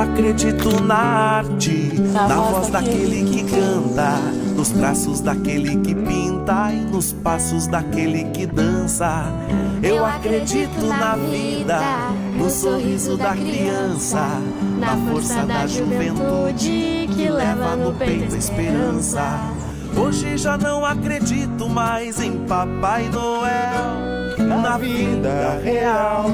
acredito na arte, na, na voz daquele que canta, nos traços daquele que pinta e nos passos daquele que dança. Eu acredito na vida, no sorriso da criança, na força da juventude que leva no peito a esperança. Hoje já não acredito mais em Papai Noel, na vida real.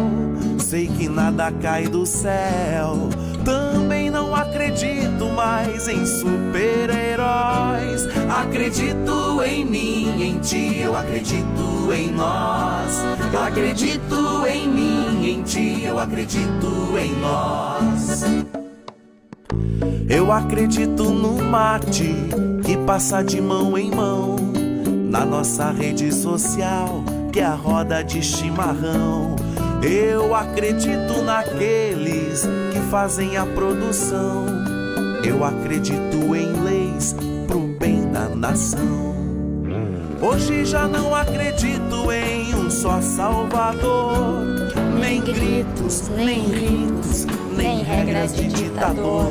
Sei que nada cai do céu. Também não acredito mais em super-heróis. Acredito em mim, em ti, eu acredito em nós. Eu acredito em mim, em ti, eu acredito em nós. Eu acredito no mate que passa de mão em mão na nossa rede social, que é a roda de chimarrão. Eu acredito naqueles que fazem a produção. Eu acredito em leis pro bem da nação. Hoje já não acredito em um só Salvador. Nem gritos, nem ritos, nem regras de ditador.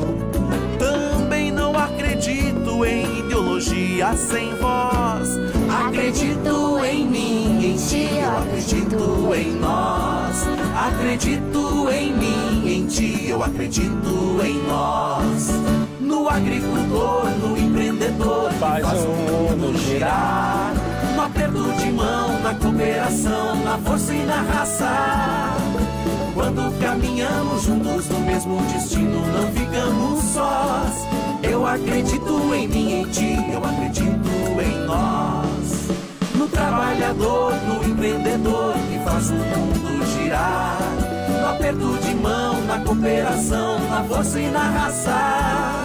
Também não acredito em ideologia sem voz. Acredito em mim, em ti, eu acredito em nós. Acredito em mim, em ti, eu acredito em nós. No agricultor, no empreendedor, que faz o mundo girar. No aperto de mão, na cooperação, na força e na raça. Quando caminhamos juntos no mesmo destino, não ficamos sós. Eu acredito em mim, em ti, eu acredito em nós. No trabalhador, no empreendedor que faz o mundo no aperto de mão, na cooperação, na força e na raça.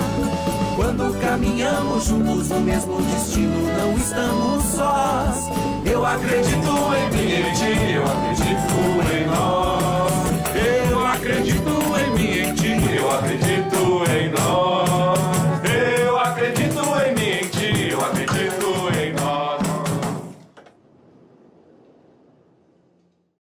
Quando caminhamos juntos no mesmo destino, não estamos sós. Eu acredito em mim, eu acredito em